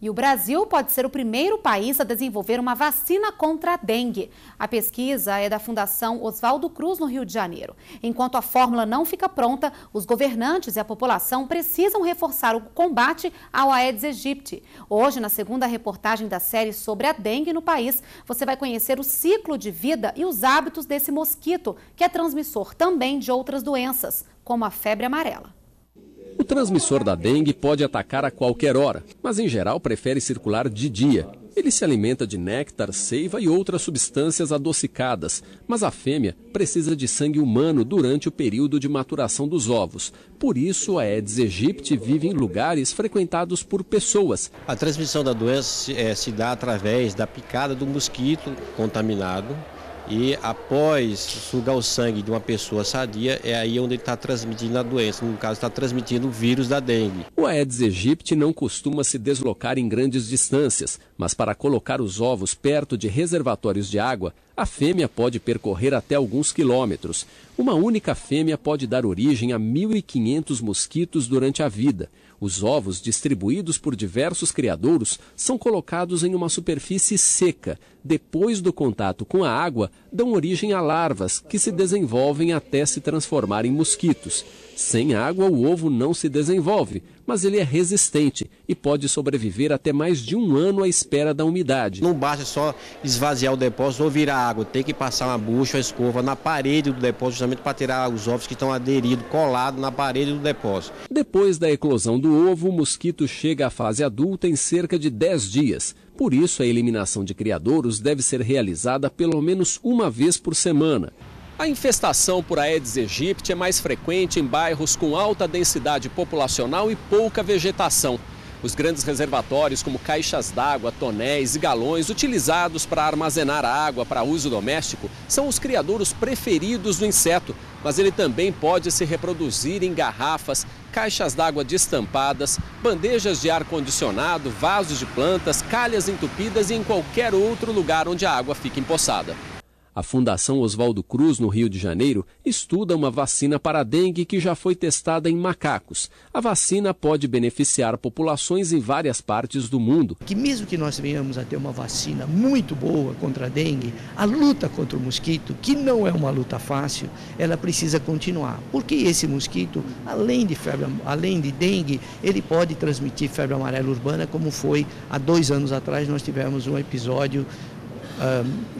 E o Brasil pode ser o primeiro país a desenvolver uma vacina contra a dengue. A pesquisa é da Fundação Oswaldo Cruz, no Rio de Janeiro. Enquanto a fórmula não fica pronta, os governantes e a população precisam reforçar o combate ao Aedes aegypti. Hoje, na segunda reportagem da série sobre a dengue no país, você vai conhecer o ciclo de vida e os hábitos desse mosquito, que é transmissor também de outras doenças, como a febre amarela. O transmissor da dengue pode atacar a qualquer hora, mas em geral prefere circular de dia. Ele se alimenta de néctar, seiva e outras substâncias adocicadas, mas a fêmea precisa de sangue humano durante o período de maturação dos ovos. Por isso, a Aedes aegypti vive em lugares frequentados por pessoas. A transmissão da doença é, se dá através da picada do mosquito contaminado e após sugar o sangue de uma pessoa sadia, é aí onde ele está transmitindo a doença, no caso está transmitindo o vírus da dengue. O Aedes aegypti não costuma se deslocar em grandes distâncias, mas para colocar os ovos perto de reservatórios de água, a fêmea pode percorrer até alguns quilômetros. Uma única fêmea pode dar origem a 1.500 mosquitos durante a vida. Os ovos, distribuídos por diversos criadouros, são colocados em uma superfície seca. Depois do contato com a água, dão origem a larvas, que se desenvolvem até se transformar em mosquitos. Sem água, o ovo não se desenvolve, mas ele é resistente e pode sobreviver até mais de um ano à espera da umidade. Não basta só esvaziar o depósito ou virar água, tem que passar uma bucha, uma escova na parede do depósito, justamente para tirar os ovos que estão aderidos, colados na parede do depósito. Depois da eclosão do ovo, o mosquito chega à fase adulta em cerca de 10 dias. Por isso, a eliminação de criadouros deve ser realizada pelo menos uma vez por semana. A infestação por Aedes aegypti é mais frequente em bairros com alta densidade populacional e pouca vegetação. Os grandes reservatórios, como caixas d'água, tonéis e galões utilizados para armazenar água para uso doméstico, são os criadouros preferidos do inseto, mas ele também pode se reproduzir em garrafas, caixas d'água destampadas, bandejas de ar-condicionado, vasos de plantas, calhas entupidas e em qualquer outro lugar onde a água fica empoçada. A Fundação Oswaldo Cruz, no Rio de Janeiro, estuda uma vacina para a dengue que já foi testada em macacos. A vacina pode beneficiar populações em várias partes do mundo. Que mesmo que nós venhamos a ter uma vacina muito boa contra a dengue, a luta contra o mosquito, que não é uma luta fácil, ela precisa continuar. Porque esse mosquito, além de febre, além de dengue, ele pode transmitir febre amarela urbana, como foi há dois anos atrás nós tivemos um episódio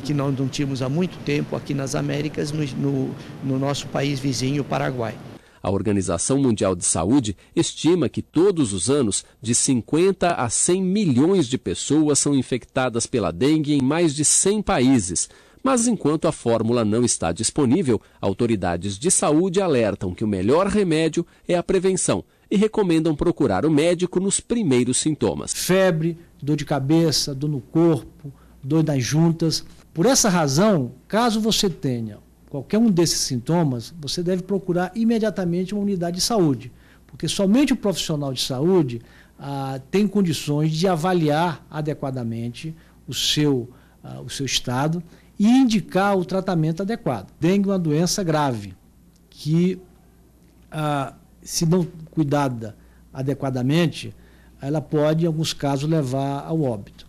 que nós não tínhamos há muito tempo aqui nas Américas, no, no, no nosso país vizinho, o Paraguai. A Organização Mundial de Saúde estima que todos os anos, de 50 a 100 milhões de pessoas são infectadas pela dengue em mais de 100 países. Mas enquanto a fórmula não está disponível, autoridades de saúde alertam que o melhor remédio é a prevenção e recomendam procurar o médico nos primeiros sintomas. Febre, dor de cabeça, dor no corpo, dor das juntas. Por essa razão, caso você tenha qualquer um desses sintomas, você deve procurar imediatamente uma unidade de saúde, porque somente o profissional de saúde ah, tem condições de avaliar adequadamente o seu, ah, o seu estado e indicar o tratamento adequado. Dengue é uma doença grave que, ah, se não cuidada adequadamente, ela pode, em alguns casos, levar ao óbito.